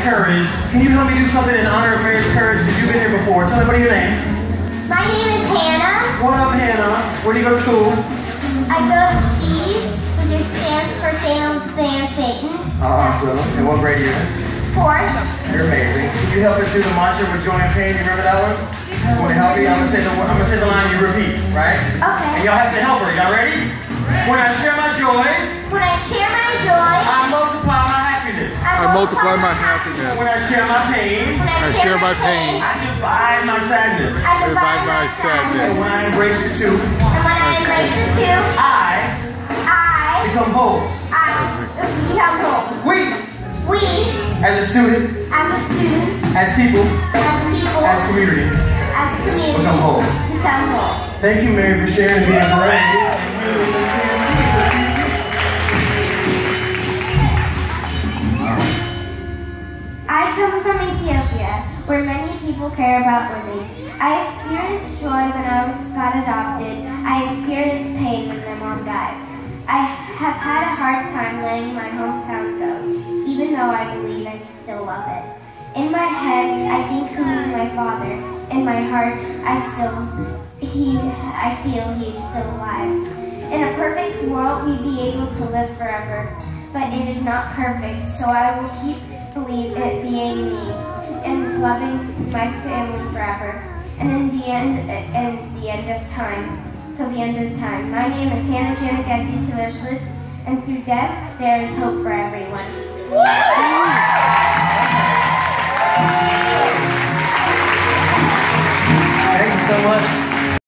Courage. Can you help me do something in honor of Mary's Courage? Because you've been here before. Tell me what your name. My name is Hana. What up, Hana? Where do you go to school? I go to C's, which stands for St. Van Satan. Oh, awesome. And what grade are you in? Fourth. You're amazing. Can you help us do the mantra with joy and pain? You remember that one? Want to help me? I'm gonna say the I'm gonna say the line. You repeat, right? Okay. And y'all have to help her. Y'all ready? When I share multiply my happiness. When I share my pain, When I, I share my pain. I divide my sadness. I divide Divide my my And sadness. when I embrace the two, And when I embrace the two, I I, become whole. I become whole. We, We, as a student, as a students, as people, as people, as community, as a community, become whole. become whole. Thank you, Mary, for sharing and being brave. I come from Ethiopia, where many people care about women. I experienced joy when I got adopted. I experienced pain when my mom died. I have had a hard time letting my hometown go, even though I believe I still love it. In my head, I think who's my father. In my heart, I still he I feel he is still alive. In a perfect world, we'd be able to live forever, but it is not perfect, so I will keep believe it being me and loving my family forever. And in the end, and the end of time, till the end of time. My name is Hana Janet Getty Taylor and through death, there is hope for everyone.